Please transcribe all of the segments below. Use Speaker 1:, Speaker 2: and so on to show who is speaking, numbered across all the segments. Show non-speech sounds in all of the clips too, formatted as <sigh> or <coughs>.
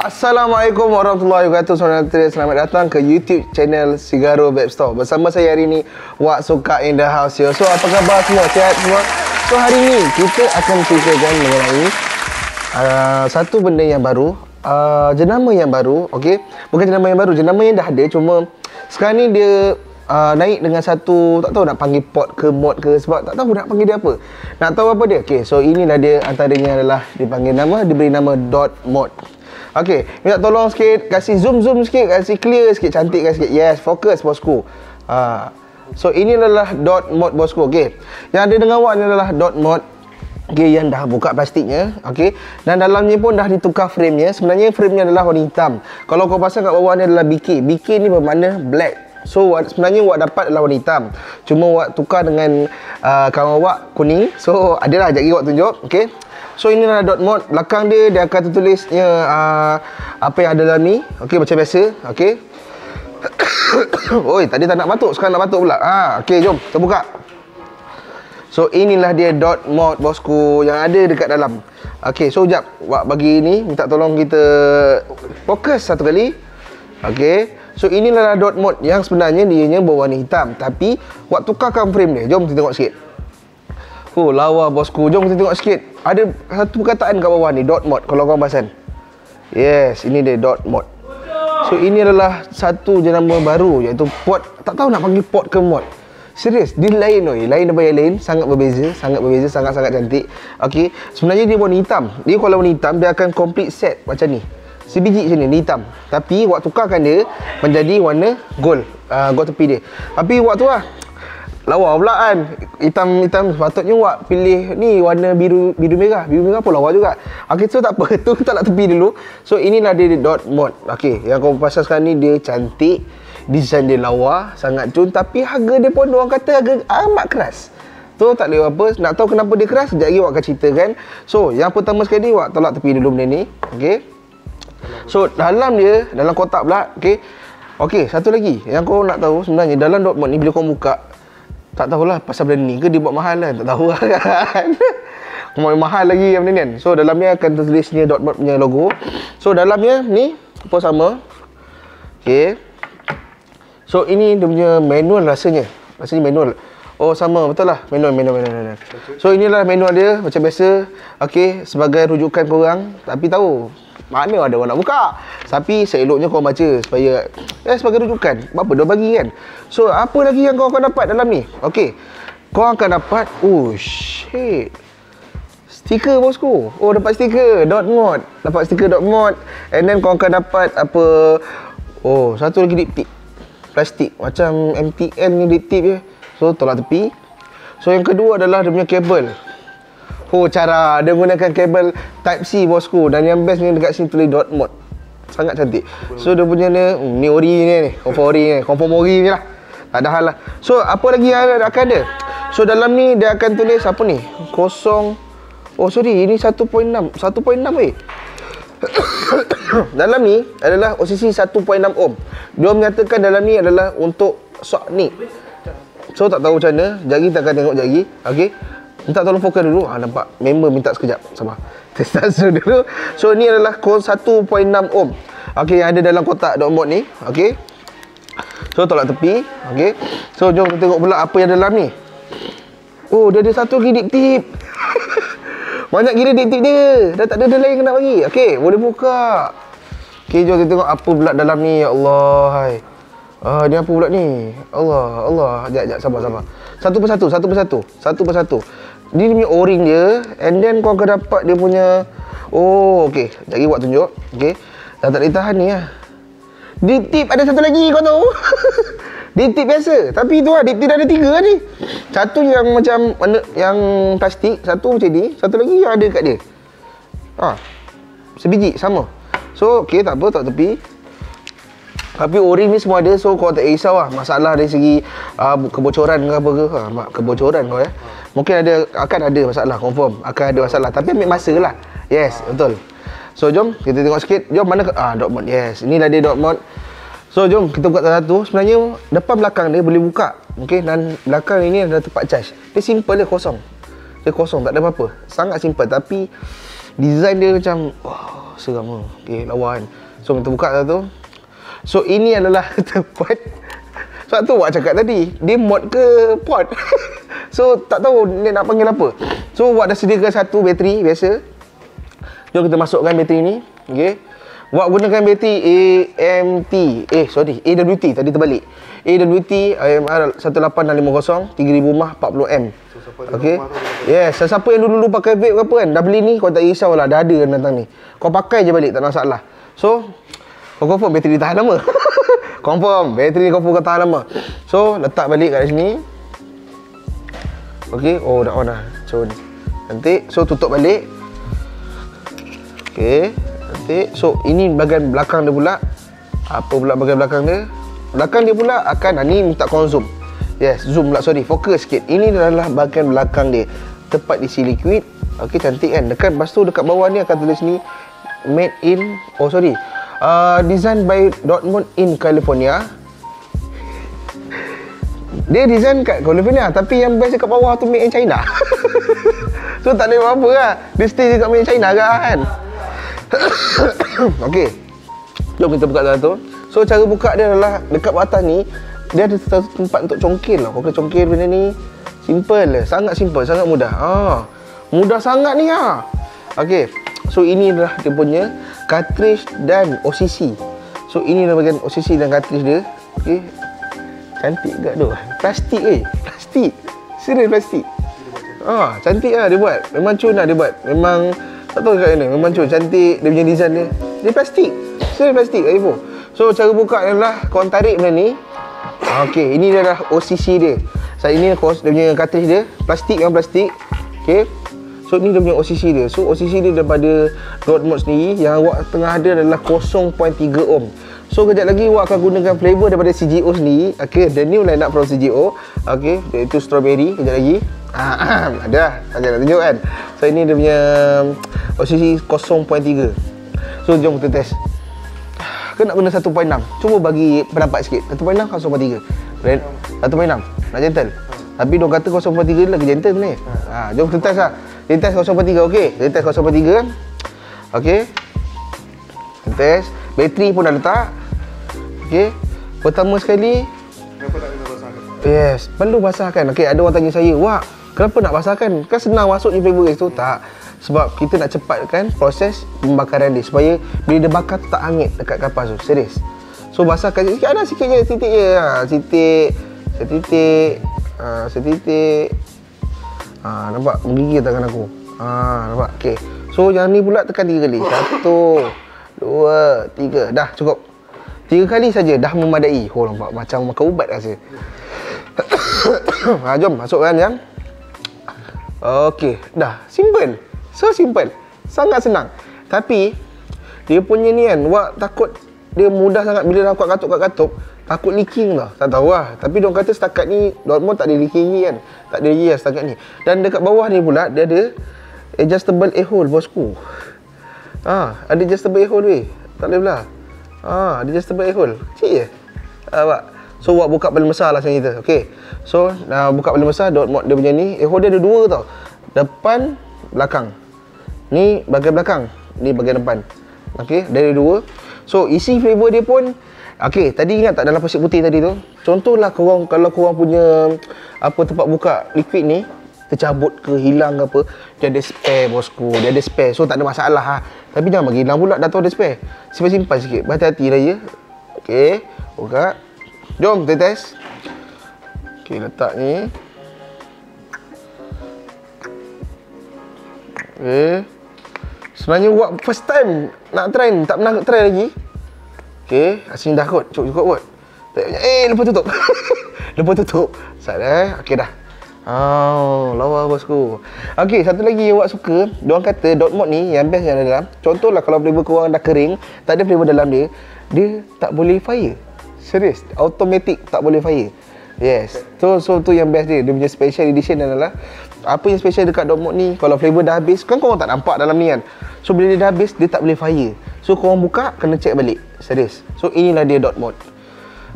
Speaker 1: Assalamualaikum warahmatullahi wabarakatuh Saudara Selamat datang ke YouTube channel Sigaro Web Store Bersama saya hari ini Wak Soka in the house here So apa khabar semua? Sihat semua? So hari ini kita akan ceritakan mengenai uh, Satu benda yang baru uh, Jenama yang baru Okay Bukan jenama yang baru Jenama yang dah ada Cuma Sekarang ni dia uh, naik dengan satu tak tahu nak panggil pot ke mod ke sebab tak tahu nak panggil dia apa. Nak tahu apa dia? Okey, so inilah dia antaranya adalah dipanggil nama diberi nama dot mod. Okey, minta tolong sikit, kasih zoom zoom sikit, kasih clear sikit, cantikkan sikit. Yes, fokus bosku. Uh, so ini adalah dot mod bosku. Okey. Yang ada dengan awak ni adalah dot mod Okay, yang dah buka plastiknya okay. Dan dalamnya pun dah ditukar frame-nya Sebenarnya frame-nya adalah warna hitam Kalau kau pasang kat bawah ni adalah BK BK ni bermakna black So sebenarnya awak dapat adalah warna hitam Cuma awak tukar dengan uh, kawan awak kuning So adalah sekejap lagi awak tunjuk okay. So ini adalah dot mod. Belakang dia dia akan tertulisnya uh, Apa yang ada dalam ni. Okay macam biasa. Okay <coughs> Oi tadi tak nak batuk. Sekarang nak batuk pula. Ha, Okay jom. Kita buka So inilah dia dot mod bosku Yang ada dekat dalam. Okay so jap Wak bagi ni Minta tolong kita Fokus satu kali. Okay So inilah dot mod Yang sebenarnya dia berwarna hitam. Tapi Wak tukarkan frame dia. Jom kita tengok sikit. Oh lawa bosku. Jom kita tengok sikit Ada satu perkataan kat bawah ni Dot mod Kalau kau perasan Yes Ini dia dot mod. So ini adalah Satu jenama baru Iaitu pot. Tak tahu nak panggil pot ke mod. Serius Dia lain oi. Lain daripada yang lain Sangat berbeza Sangat berbeza Sangat-sangat cantik. Okay Sebenarnya dia warna hitam. Dia kalau warna hitam Dia akan complete set Macam ni. Sebiji macam ni, ni hitam. Tapi waktu tukarkan dia Menjadi warna gold. Uh, Gold tepi dia. Tapi waktu lah Lawa pula kan. Hitam-hitam Sepatutnya awak pilih ni warna biru biru merah. Biru merah pun lawa juga. Okay so tak apa. <laughs> Tu kita nak tepi dulu. So inilah dia dot mod. Okay yang kau pasal sekarang ni Dia cantik. Design dia lawa Sangat cun. Tapi harga dia pun Orang kata harga amat keras. Tu tak boleh apa. Nak tahu kenapa dia keras Sekejap lagi awak akan ceritakan. So yang pertama sekali Awak tolak tepi dulu benda ni. Okay So dalam dia Dalam kotak pula Okay Okay satu lagi. Yang kau nak tahu Sebenarnya dalam dot mod ni Bila kau buka tak tahulah pasal benda ni ke dia buat mahal kan? Tak tahu lah kan. <laughs> Mau mahal lagi yang benda ni kan? So dalamnya akan tertulisnya dot mod punya logo. So dalamnya ni apa sama? Okay so ini dia punya manual rasanya. Rasanya manual. Oh sama. Betul lah. Manual manual manual, manual. So inilah manual dia macam biasa. Okay sebagai rujukan korang. Tapi tahu mana ada orang nak buka? Tapi seeloknya kau baca Supaya Eh sebagai rujukan. Apa dia bagi kan? So apa lagi yang kau akan dapat dalam ni? Okay Kau akan dapat Oh shit. Stiker bosku. Oh dapat stiker. Dot mod. Dapat stiker dot mod. And then kau akan dapat Apa? Oh satu lagi dip tip Plastik. Macam MTN ni dip tip je So tolak tepi. So yang kedua adalah dia punya kabel Oh cara dia gunakan kabel type C bosku dan yang best ni dekat sini tulis dot mod. Sangat cantik. So dia punya ni hmm, ni ori ni ni, confirm ori ni, confirm ori ni lah. Tak ada hal lah. So apa lagi yang akan ada? So dalam ni dia akan tulis apa ni? Kosong Oh sorry ini 1.6 1.6 weh <coughs> Dalam ni adalah OCC 1.6 ohm Dia menyatakan dalam ni adalah untuk sok ni So tak tahu macam mana Jagi tak akan tengok jagi Okay Minta tolong fokus dulu. Ha, nampak member minta sekejap. Sabar. <laughs> Test dulu. So ni adalah kos 1.6 ohm. Okey yang ada dalam kotak mod ni. Okey. So tolak tepi. Okey. So jom kita tengok pula apa yang dalam ni. Oh dia ada satu lagi deep tip. <laughs> Banyak gila deep tip dia. Dah tak ada dia lain kena bagi. Okey boleh buka. Okey jom kita tengok apa pula dalam ni. Ya Allah. Hai. Ah, ni apa pula ni? Allah, Allah. Jap, jap, sabar, sabar. Satu persatu, satu persatu. Satu persatu. Dia punya o-ring dia and then kau akan dapat dia punya Oh, okey. Jadi buat tunjuk. Okey. Dah tak boleh tahan ni lah. Deep tip ada satu lagi kau tahu. <laughs> deep tip biasa. Tapi tu lah, deep tip ada tiga ni. Satu yang macam yang plastik, satu macam ni, satu lagi yang ada kat dia. Ha. Sebiji sama. So, okey tak apa, tak tepi. Tapi ori ni semua ada so kau tak risau lah masalah dari segi uh, kebocoran ke apa ke ha, kebocoran kau ya. Mungkin ada akan ada masalah confirm akan ada masalah tapi ambil masa lah. Yes, betul. So jom kita tengok sikit. Jom mana ah dot mod. Yes, inilah dia dot mod. So jom kita buka satu. Sebenarnya depan belakang dia boleh buka. Okey dan belakang ini ada tempat charge. Dia simple dia kosong. Dia kosong tak ada apa-apa. Sangat simple tapi design dia macam oh, seram tu. Okey, lawa kan. So kita buka dah tu. So ini adalah <laughs> tempat. Sebab tu Wak cakap tadi Dia mod ke pot <laughs> So tak tahu dia nak panggil apa. So Wak dah sediakan satu bateri biasa. Jom kita masukkan bateri ni Okay Wak gunakan bateri AMT Eh sorry AWT tadi terbalik. AWT AMR 1850 3000 mah 40M Okay Yes Siapa yang dulu-dulu pakai vape ke apa kan Dah beli ni kau tak risau lah Dah ada kan datang ni. Kau pakai je balik tak ada masalah. So Kau confirm bateri tahan lama. <laughs> Confirm Bateri confirm kau tahan lama. So letak balik kat sini. Okay Oh dah on dah. So Nanti So tutup balik. Okay Nanti. So ini bahagian belakang dia pula. Apa pula bahagian belakang dia? Belakang dia pula akan ah, Ni minta kau zoom Yes zoom pula sorry Fokus sikit. Ini adalah bahagian belakang dia. Tepat di si liquid. Okay cantik kan? Dekat lepas tu dekat bawah ni akan tulis ni Made in Oh sorry uh, Designed by Dortmund in California dia design kat California tapi yang best kat bawah tu made in China. <laughs> so tak ada apa-apa lah. Dia stay dekat made in China kan. <coughs> Okey. Jom kita buka satu. So cara buka dia adalah dekat atas ni dia ada satu tempat untuk congkil lah. Kau kena congkil benda ni. Simple. Sangat simple, sangat mudah. Ha. Mudah sangat ni ha. Okey. So ini adalah dia punya cartridge dan OCC. So ini adalah bahagian OCC dan cartridge dia. Okey. Cantik gak tu. Plastik eh. Plastik. Serius plastik. Ah, cantik lah dia buat. Memang cun lah dia buat. Memang tak tahu kat mana. Memang cun. Cantik dia punya design dia. Dia plastik. Serius plastik kat iPhone. So cara buka adalah kau tarik benda ni. Okay, ini adalah OCC dia. Saya ini dia punya cartridge dia. Plastik yang plastik. Okay. So ni dia punya OCC dia. So OCC dia daripada Rode Mode sendiri yang awak tengah ada adalah 0.3 ohm. So kejap lagi awak akan gunakan flavor daripada CGO sendiri. Okay, the new line up from CGO. Okay, iaitu strawberry kejap lagi. Ah, <coughs> ada. Okay, nak tunjuk kan. So ini dia punya OCC 0.3. So jom kita test. Kau nak guna 1.6. Cuba bagi pendapat sikit. 1.6 0.3. 1.6. Nak gentle. Tapi dia kata 0.3 lagi gentle ni. Ha, jom kita test lah. Kita test 0.3 okey. Kita test 0.3. Okey. Kita test. Bateri pun dah letak. Okey. Pertama sekali
Speaker 2: Kenapa tak kena basahkan?
Speaker 1: Yes, perlu basahkan. Okey, ada orang tanya saya, "Wah, kenapa nak basahkan? Kan senang masuk je flavor tu." Tak. Sebab kita nak cepatkan proses pembakaran dia supaya bila dia bakar tu tak hangit dekat kapas tu. Serius. So basahkan sikit ada sikit je titik je. Ha, titik setitik ha, setitik ha, nampak menggigil tangan aku. Ha, nampak. Okey. So yang ni pula tekan tiga kali. Satu, dua, tiga. Dah cukup. Tiga kali saja dah memadai. Oh nampak macam makan ubat rasa. <coughs> ha, jom masukkan yang. Okey, dah. Simple. So simple. Sangat senang. Tapi dia punya ni kan, wak takut dia mudah sangat bila dah kuat katuk kat katuk, takut leaking tau. Tak tahu lah. Tapi dia kata setakat ni Dortmund tak ada leaking lagi kan. Tak ada lagi lah setakat ni. Dan dekat bawah ni pula dia ada adjustable air hole bosku. Ha, ada adjustable air hole weh. Tak boleh. Ah, ha, ada adjustable air hole. Kecil je. Ha, So buat buka paling besar lah macam kita. Okey. So dah buka paling besar dot mod dia punya ni. Air hole dia ada dua tau. Depan, belakang. Ni bahagian belakang. Ni bahagian depan. Okey, dari dua. So isi flavor dia pun Okey, tadi ingat tak dalam pasir putih tadi tu? Contohlah korang kalau korang punya apa tempat buka liquid ni tercabut ke hilang ke apa, dia ada spare bosku. Dia ada spare. So tak ada masalah ha. Tapi jangan bagi hilang pula dah tahu ada spare. Simpan-simpan sikit. Berhati-hati lah ya. Okey, buka. Jom kita test. Okey, letak ni. Okey. Sebenarnya buat first time nak try tak pernah try lagi. Okey, sini dah kot. Cukup cukup kot. Eh, lupa tutup. <laughs> lupa tutup. Sat eh. Okey dah. Oh, lawa bosku. Okey, satu lagi yang awak suka, diorang kata dot mod ni yang best yang ada dalam. Contohlah kalau flavor korang dah kering, tak ada flavor dalam dia, dia tak boleh fire. Serius, automatic tak boleh fire. Yes. So so tu yang best dia. Dia punya special edition adalah apa yang special dekat dot mod ni kalau flavor dah habis kan korang tak nampak dalam ni kan. So bila dia dah habis dia tak boleh fire. So korang buka kena check balik. Serius. So inilah dia dot mod.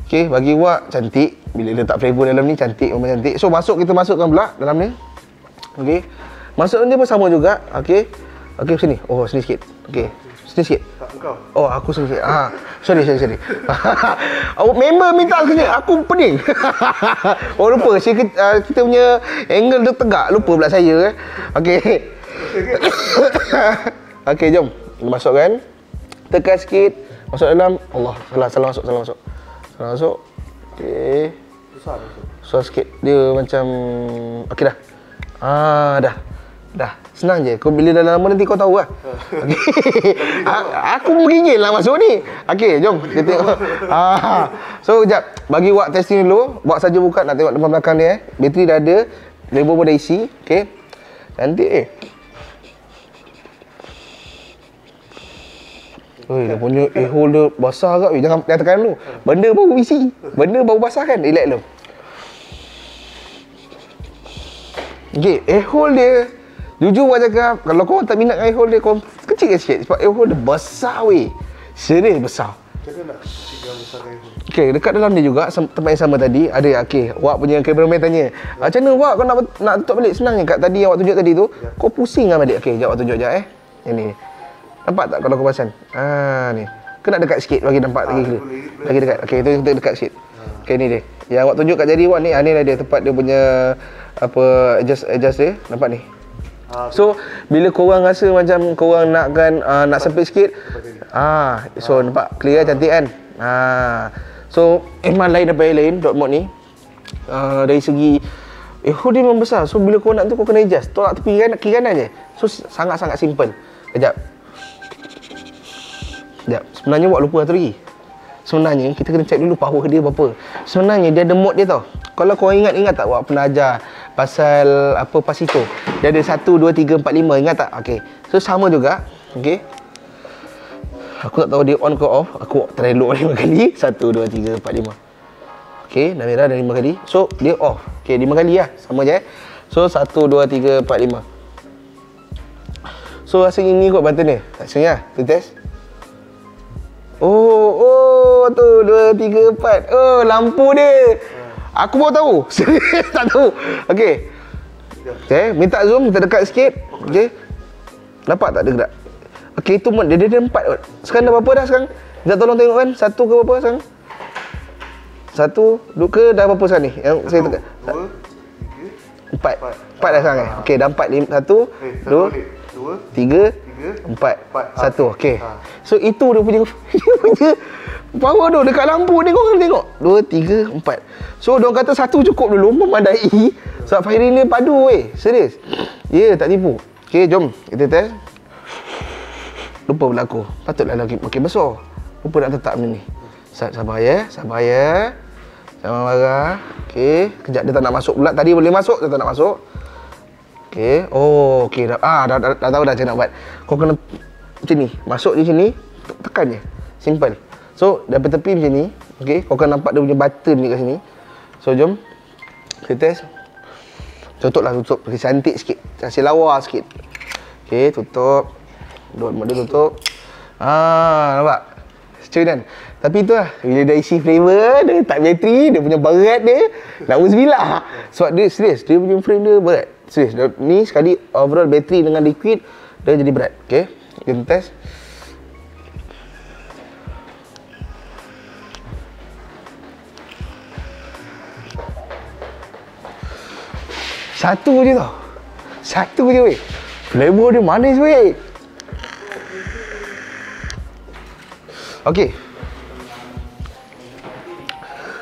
Speaker 1: Okay, bagi wak cantik. Bila letak flavor dalam ni cantik, memang cantik. So masuk kita masukkan pula dalam ni. Okay. Masuk ni pun sama juga. Okay. Okay sini. Oh sini sikit. Okay. Sini sikit.
Speaker 2: Tak engkau.
Speaker 1: Oh, aku sini sikit. Ah, sorry, sorry, sorry. <laughs> oh, member minta sekejap. Aku pening. <laughs> oh, lupa. Si, uh, kita punya angle tu tegak. Lupa pula saya. Eh. Okey. Okey, <coughs> jom. Kita masukkan. Tekan sikit. Masuk dalam. Allah, salah, salah masuk, salah masuk. Salah masuk. Okey.
Speaker 2: Susah.
Speaker 1: Susah sikit. Dia macam... Okey dah. Ah, dah. Dah. Senang je. Kau bila dah lama nanti kau tahu lah. <laughs> Okey. <laughs> A- aku menggigil lah masuk ni. Okey, jom. Kita tengok. <laughs> Ah. So, jap. Bagi Wak testing dulu. Wak saja buka nak tengok depan belakang dia eh. Bateri dah ada. Label pun dah isi. Okey. Cantik eh. Oi, dia punya air hole dia basah agak. Oi, jangan jangan tekan dulu. Benda baru isi. Benda baru basah kan? Relax dulu. Okay, air hole dia Jujur buat cakap Kalau kau tak minat air hole dia Kau kecil sikit Sebab air hole dia besar weh Serius besar? Okay, dekat dalam dia juga Tempat yang sama tadi Ada okay Wak punya cameraman tanya ah, Macam mana Wak kau nak, nak tutup balik Senang je kat tadi Yang Wak tunjuk tadi tu Kau pusing lah balik Okay, sekejap Wak tunjuk sekejap eh Yang ni Nampak tak kalau kau pasang Ah ni. Kena dekat sikit bagi nampak lagi clear. Lagi dekat. Okay, tu kita dekat sikit. Okay, ni dia. Yang Wak tunjuk kat jari Wak ni ah, Ni lah dia tempat dia punya Apa Adjust, adjust dia. Nampak ni?
Speaker 2: Ah,
Speaker 1: So bila korang rasa macam korang nakkan uh, nak sempit sikit ah so nampak clear cantik kan? Ah. So memang lain daripada lain dot mod ni. Uh, dari segi eh oh, dia memang besar. So bila kau nak tu kau kena adjust. Tolak tepi kan kiri kanan je. So sangat-sangat simple. Kejap kejap sebenarnya buat lupa satu lagi Sebenarnya kita kena check dulu power dia berapa. Sebenarnya dia ada mod dia tau. Kalau kau ingat-ingat tak Wak pernah ajar pasal apa pasito. Dia ada 1 2 3 4 5 ingat tak? Okey. So sama juga. Okey. Aku tak tahu dia on ke off. Aku try load 5 <laughs> kali. 1 2 3 4 5. Okey, merah dah 5 kali. So dia off. Okey, 5 kali lah. Sama je. eh. So 1 2 3 4 5. So rasanya ni kot button dia. Rasanya kita test. Oh, oh tu dua, tiga, empat. Oh, lampu dia. Aku baru tahu. <laughs> Tak tahu. Okey. Okey, minta zoom, kita dekat sikit. Okey. Nampak tak dia gerak? Okey, itu mod dia, dia ada empat kot. Sekarang dah berapa dah sekarang? Kita tolong tengok kan, satu ke berapa sekarang? Satu, dua ke dah berapa sekarang ni? Yang saya tekan.
Speaker 2: Dua, tiga,
Speaker 1: Empat. Empat dah sekarang eh? Okey, dah empat. Lima, satu,
Speaker 2: eh, satu
Speaker 1: dua.
Speaker 2: Dua,
Speaker 1: tiga,
Speaker 2: tiga,
Speaker 1: empat.
Speaker 2: Empat.
Speaker 1: Satu,
Speaker 2: Ah.
Speaker 1: okey.
Speaker 2: Ah.
Speaker 1: So itu dia punya <laughs> dia punya power tu dekat lampu ni kau kena tengok. Dua, tiga, empat. So dia kata satu cukup dulu memadai. <laughs> Sebab firing dia padu weh. Serius. Ya, yeah, tak tipu. Okey, jom kita test. Lupa pula aku. Patutlah lagi makin besar. Lupa nak tetap benda ni. Sa- Sabar ya, sabar ya. Jangan marah. Okey, kejap dia tak nak masuk pula. Tadi boleh masuk, dia tak nak masuk. Okey. Oh, okey. Dah, ah, dah, dah, dah, tahu dah macam nak buat. Kau kena macam ni. Masuk di sini, te- tekan je. Simple. So, daripada tepi macam ni. Okey. Kau akan nampak dia punya button ni kat sini. So, jom. Kita test. Tutup lah, tutup. Bagi cantik sikit. Kasih lawa sikit. Okey, tutup. Dot mode dia tutup. Ah, nampak? Cuy kan? Tapi tu lah, bila dah isi flavor, dia tak bateri, dia punya berat dia, nak uzbillah. Sebab dia serius, dia punya frame dia berat. Serius, ni sekali overall bateri dengan liquid, dia jadi berat. Okay, kita test. Satu je tau. Satu je weh. Flavor dia manis weh. Okey.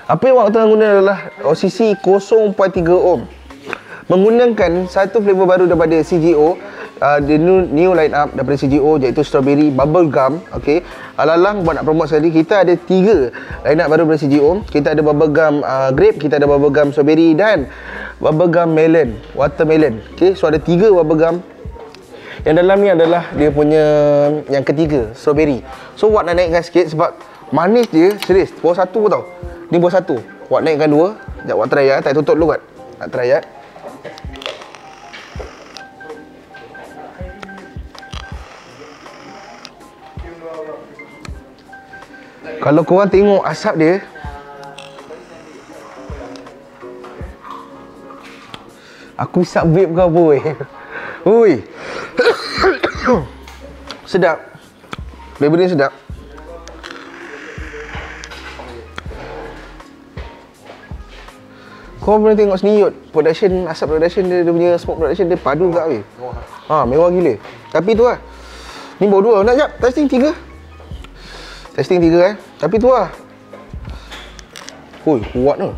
Speaker 1: Apa yang awak tengah guna adalah OCC 0.3 ohm. Menggunakan satu flavor baru daripada CGO, uh, the new, new line up daripada CGO iaitu strawberry bubble gum. Okey. Alalang buat nak promote sekali, kita ada tiga line up baru daripada CGO. Kita ada bubble gum uh, grape, kita ada bubble gum strawberry dan bubble gum melon, watermelon. Okey, so ada tiga bubble gum yang dalam ni adalah dia punya yang ketiga, strawberry. So Wak nak naikkan sikit sebab manis dia, serius. Buah satu tau. Ni buah satu. Wak naikkan dua. Sekejap Wak try ya. Tak tutup dulu kan. Nak try ya. Kalau korang tengok asap dia Aku isap vape kau boy <laughs> Ui. <coughs> Sedap. Flavor dia sedap. Kau pernah tengok sendiri Production Asap production dia Dia punya smoke production dia padu tak weh? Ha mewah gila. Tapi tu lah. Ni baru dua. Nak jap? Testing tiga. Testing tiga eh Tapi tu lah Hui kuat tu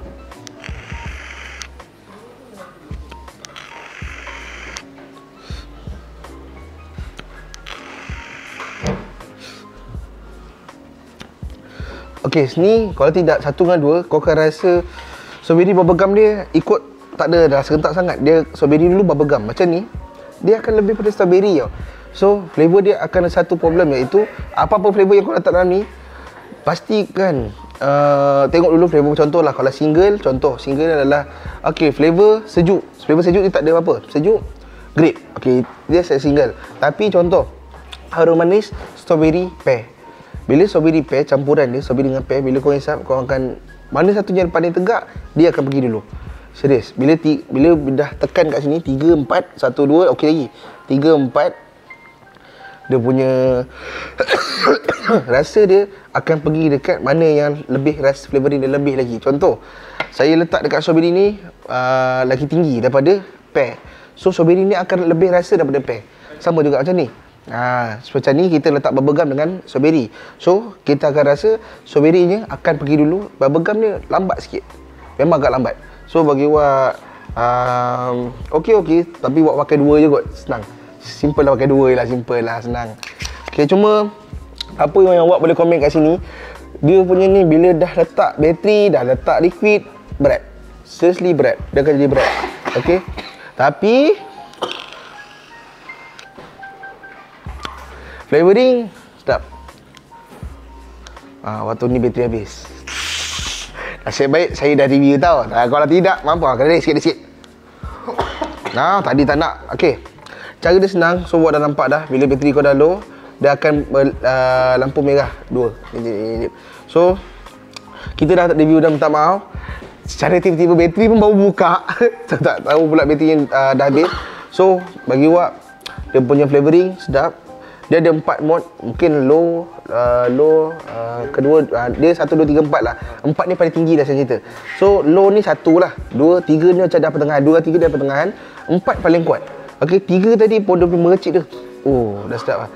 Speaker 1: Okay, sini kalau tidak satu dengan dua, kau akan rasa strawberry bubblegum dia ikut tak ada dah serentak sangat. Dia strawberry dulu bubblegum. Macam ni, dia akan lebih pada strawberry tau. So, flavor dia akan ada satu problem iaitu apa-apa flavor yang kau letak dalam ni, pastikan uh, tengok dulu flavor contoh lah. Kalau single, contoh single adalah okay, flavor sejuk. Flavor sejuk dia tak ada apa-apa. Sejuk, grape. Okay, dia saya single. Tapi contoh, harum manis, strawberry, pear. Bila strawberry pair campuran dia strawberry dengan pear bila kau hisap kau akan mana satu yang paling tegak dia akan pergi dulu. Serius. Bila ti, bila dah tekan kat sini 3 4 1 2 okey lagi. 3 4 dia punya <coughs> rasa dia akan pergi dekat mana yang lebih rasa flavoring dia lebih lagi. Contoh, saya letak dekat strawberry ni uh, lagi tinggi daripada pear. So strawberry ni akan lebih rasa daripada pear. Sama juga macam ni. Ha, macam ni kita letak bubblegum dengan strawberry. So, kita akan rasa strawberry-nya akan pergi dulu. Bubblegum ni lambat sikit. Memang agak lambat. So, bagi awak um, okey okey tapi awak pakai dua je kot. Senang. Simple lah pakai dua je lah, simple lah, senang. Okay, cuma apa yang awak boleh komen kat sini, dia punya ni bila dah letak bateri, dah letak liquid, berat. Seriously berat. Dia akan jadi berat. Okay. Tapi Flavoring sedap. Ah, waktu ni bateri habis. Nasib baik saya dah review tau. Ah, kalau tidak, mampu lah. Kena sikit-sikit. Nah, tadi tak nak. Okey. Cara dia senang. So, buat dah nampak dah. Bila bateri kau dah low, dia akan uh, lampu merah. Dua. So, kita dah review dah minta maaf. Secara tiba-tiba bateri pun baru buka. <laughs> tak tahu pula bateri yang uh, dah habis. So, bagi awak, dia punya flavoring sedap dia ada empat mod mungkin low uh, low uh, kedua uh, dia satu dua tiga empat lah empat ni paling tinggi dah saya cerita so low ni satu lah dua tiga ni macam dah pertengahan dua tiga dia pertengahan empat paling kuat Okey, tiga tadi pun dia mercik tu oh dah sedap lah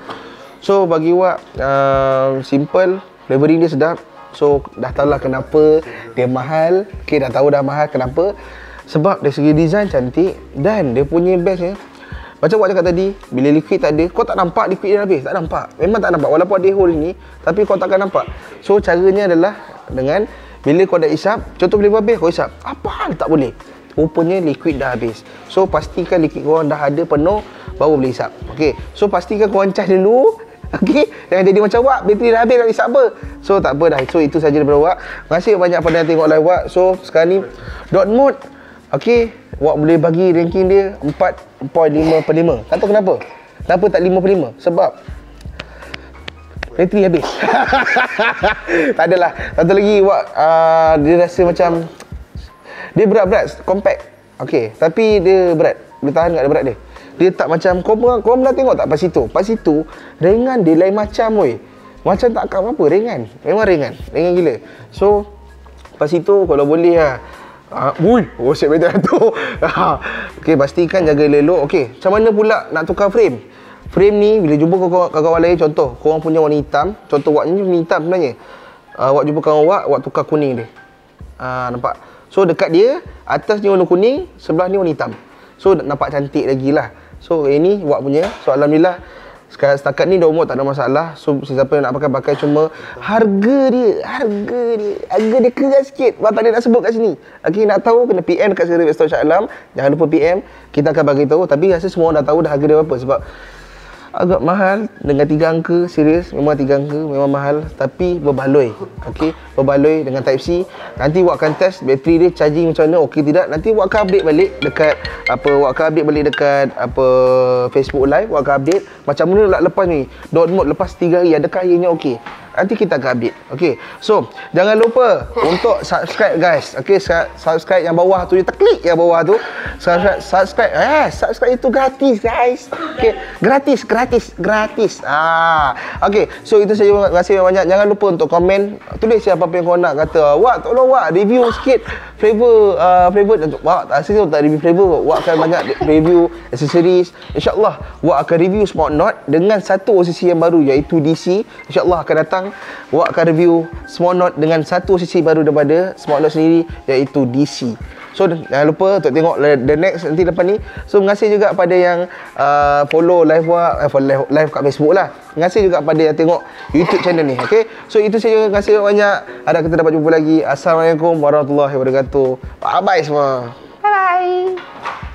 Speaker 1: so bagi awak uh, simple flavoring dia sedap so dah tahu lah kenapa dia mahal Okey, dah tahu dah mahal kenapa sebab dari segi design cantik dan dia punya bestnya macam awak cakap tadi, bila liquid tak ada, kau tak nampak liquid dia habis. Tak nampak. Memang tak nampak. Walaupun ada hole ni, tapi kau takkan nampak. So, caranya adalah dengan bila kau dah isap, contoh boleh habis, kau isap. Apa hal tak boleh? Rupanya liquid dah habis. So, pastikan liquid kau dah ada penuh, baru boleh isap. Okay. So, pastikan kau cas dulu. Okay. Jangan jadi macam awak, bateri dah habis, nak isap apa? So, tak apa dah. So, itu saja daripada awak. Terima kasih banyak pada yang tengok live awak. So, sekarang ni, dot mode. Okay. Awak boleh bagi ranking dia 4.5 per 5. Tak tahu kenapa. Kenapa tak 5 per 5? Sebab bateri habis. <laughs> tak adalah. Satu lagi awak uh, dia rasa macam dia berat-berat, compact. Okey, tapi dia berat. Boleh tahan dia berat dia. Dia tak macam kau kau pernah tengok tak pas itu? Pas itu ringan dia lain macam woi. Macam tak kat apa ringan. Memang ringan. Ringan gila. So pas itu kalau boleh Ah, uh, oh siap betul <laughs> tu. Okey, pastikan jaga elok. Okey, macam mana pula nak tukar frame? Frame ni bila jumpa kawan-kawan lain contoh, kau orang punya warna hitam, contoh awak ni hitam sebenarnya. Uh, awak jumpa kawan awak, awak tukar kuning dia. Ah, uh, nampak. So dekat dia, atas ni warna kuning, sebelah ni warna hitam. So nampak cantik lagi lah. So ini awak punya. So alhamdulillah Sekarang setakat ni dah umur tak ada masalah. So siapa yang nak pakai pakai cuma harga dia, harga dia, harga dia keras sikit. Bang tak ada nak sebut kat sini. Okey nak tahu kena PM dekat Seri Store Shah Alam. Jangan lupa PM. Kita akan bagi tahu tapi rasa semua orang dah tahu dah harga dia berapa sebab agak mahal dengan tiga angka serius memang tiga angka memang mahal tapi berbaloi okey? Berbaloi dengan type C. Nanti awak akan test bateri dia charging macam mana okey tidak? Nanti awak akan update balik dekat apa awak akan update balik dekat apa Facebook live awak akan update. Macam mana lepas ni? Download lepas 3 hari adakah ianya okey nanti kita akan update. Okey. So, jangan lupa untuk subscribe guys. Okey, Sa- subscribe yang bawah tu, kita klik yang bawah tu. Subscribe subscribe. Eh, subscribe itu gratis guys. Okey, gratis, gratis, gratis. Ah. Okey, so itu saja terima kasih banyak. Jangan lupa untuk komen, tulis apa apa yang kau nak kata. Wak, tolong Wak review sikit flavor uh, flavor Wak tak rasa tak review flavor. Wak akan banyak review accessories. InsyaAllah Wak akan review smart note dengan satu OCC yang baru iaitu DC. InsyaAllah akan datang Wak akan review smart note dengan satu OCC baru daripada smart note sendiri iaitu DC. So jangan lupa untuk tengok the next nanti lepas ni. So terima kasih juga pada yang uh, follow live Wak, eh, live, live kat Facebook lah. Terima kasih juga pada yang tengok YouTube channel ni. Okay. So itu saja. Terima kasih banyak. Ada kita dapat jumpa lagi. Assalamualaikum warahmatullahi wabarakatuh. Bye bye semua. Bye bye.